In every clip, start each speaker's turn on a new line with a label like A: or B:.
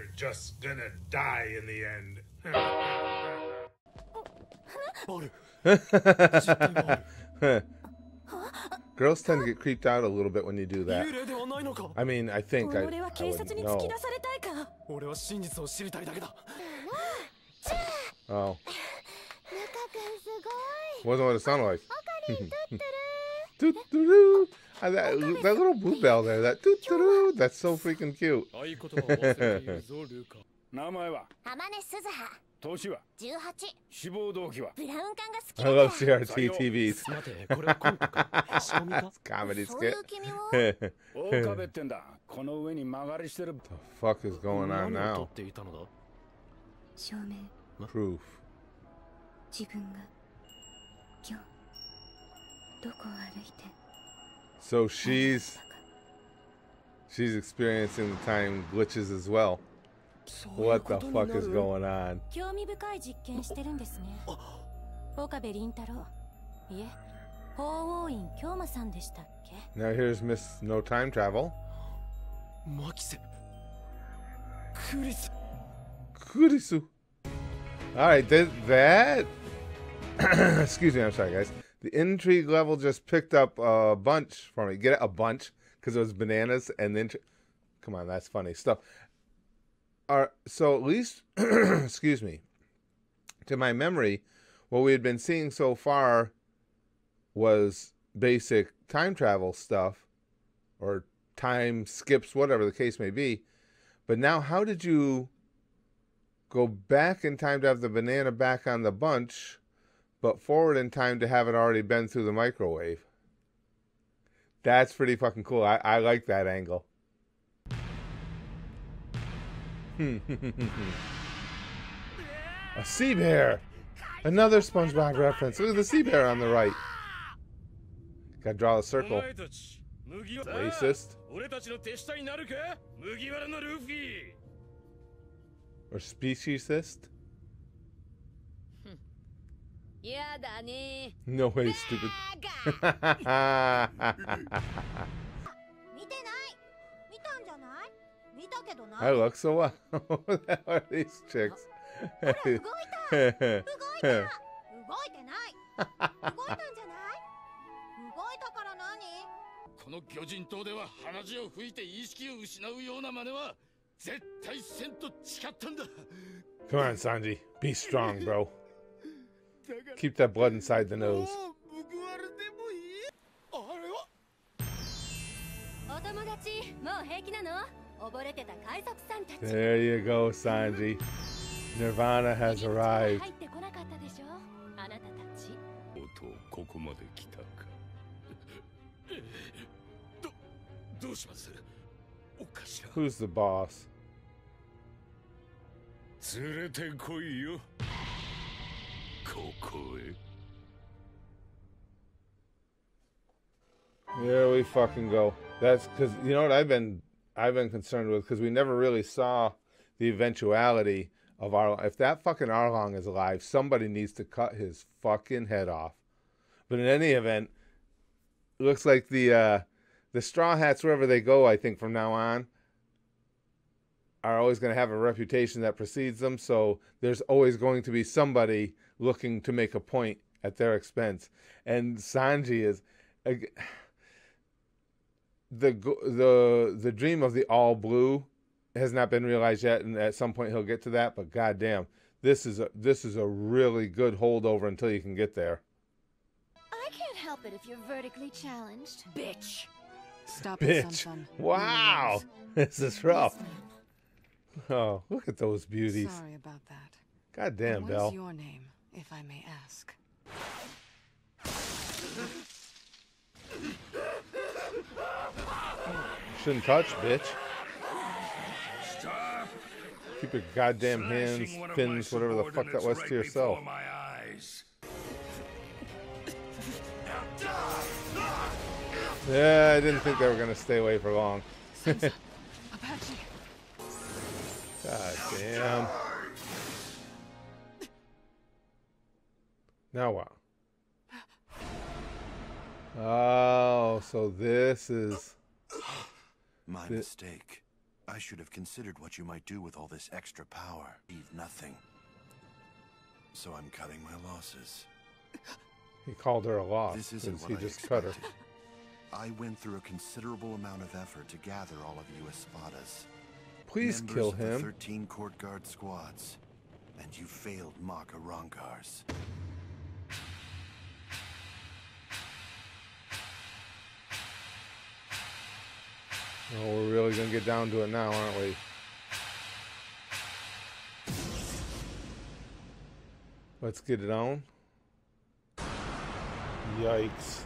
A: You're just gonna die in the end.
B: Girls tend to get creeped out a little bit when you do that. I mean, I think I, I
C: would
B: know. Oh. Wasn't what it sounded like.
D: オカリントゥットゥル
B: Toot doo That, that little blue bell there, that toot doo that's so freaking cute.
E: 合言葉を忘れているぞルカ
F: 名前は
D: 天音鈴葉
F: 年は
D: 18
F: 志望動機は
D: ブラウン管が好き
B: I
D: だ
B: love
D: から
B: CRT TVs.
E: 待てこれはコントか仕込みか
B: Comedy
D: そうい
B: skit.
D: う君は
F: 大壁ってんだこの上に曲がりしてる
B: fuck is going on
E: 何を
B: now?
E: 撮っていたのだ
C: 証明
B: Proof.
C: 自分が今日どこを歩いて
B: So she's she's experiencing the time glitches as well.
E: そういう
B: What
E: こ
B: the
E: とに
B: fuck
E: なる
B: is going on?
C: 興味深い実験してるんですね岡部倫太郎いえ法王院京馬さんでしたっけ
B: Now here's Miss No Time Travel.
E: マキセクリス
B: Kurisu. All right, that that. excuse me, I'm sorry, guys. The intrigue level just picked up a bunch for me. Get it? A bunch because it was bananas and then. Come on, that's funny stuff. So at least, excuse me. To my memory, what we had been seeing so far was basic time travel stuff, or time skips, whatever the case may be. But now, how did you? go back in time to have the banana back on the bunch, but forward in time to have it already been through the microwave. That's pretty fucking cool. I, I like that angle. a sea bear! Another SpongeBob reference. Look at the sea bear on the right. Gotta draw a circle. Racist. Or speciesist? No way, stupid. I look so well. what are these chicks? Come on, Sanji. Be strong, bro. Keep that blood inside the nose.
G: もう
C: 平気なの溺れてた海賊さんたち
B: There you go, Sanji. Nirvana has arrived.
C: ってこなかったでしょあなたたち
G: とここまで来たかどどうしますおかしら
B: Who's the boss?
G: 連れてこいよ
B: There we fucking go. That's because you know what I've been I've been concerned with because we never really saw the eventuality of Arlong. If that fucking Arlong is alive, somebody needs to cut his fucking head off. But in any event, looks like the uh, the Straw Hats wherever they go, I think from now on, are always going to have a reputation that precedes them. So there's always going to be somebody looking to make a point at their expense. And Sanji is. ag- the the the dream of the all blue has not been realized yet, and at some point he'll get to that. But goddamn, this is a this is a really good holdover until you can get there.
D: I can't help it if you're vertically challenged
C: bitch
H: Stop it,
B: Bitch!
H: Sun Sun.
B: Wow, this is rough. Oh, look at those beauties.
H: Sorry about that.
B: Goddamn,
H: what is
B: Belle.
H: your name, if I may ask?
B: Shouldn't touch, bitch. Keep your goddamn hands,
G: Slashing one
B: fins, whatever the fuck that was
G: right
B: to yourself.
G: my eyes.
B: Yeah, I didn't think they were gonna stay away for long. God damn. Now what? Oh, so this is
I: My
B: The-
I: mistake. I should have considered what you might do with all this extra power. Leave nothing. So I'm cutting my losses.
B: He called her a loss
I: This isn't
B: he
I: I
B: just cut her.
I: I went through a considerable amount of effort to gather all of you Espadas.
B: Please
I: members
B: kill
I: of the
B: him.
I: 13 court guard squads. And you failed Maka Rankars.
B: Oh, we're really gonna get down to it now, aren't we? Let's get it on. Yikes.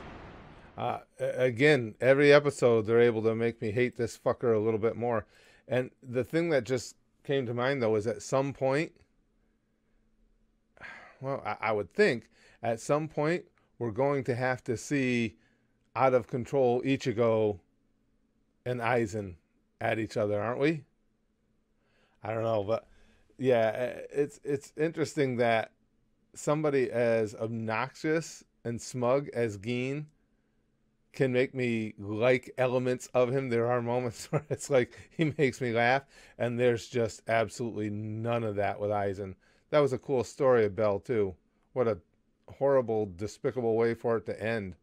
B: Uh, again, every episode they're able to make me hate this fucker a little bit more. And the thing that just came to mind though is at some point, well, I, I would think at some point we're going to have to see out of control Ichigo and Aizen at each other, aren't we? I don't know, but yeah, uh, it's it's interesting that somebody as obnoxious and smug as Gin can make me like elements of him. There are moments where it's like he makes me laugh, and there's just absolutely none of that with Aizen. That was a cool story of Belle too. What a horrible, despicable way for it to end.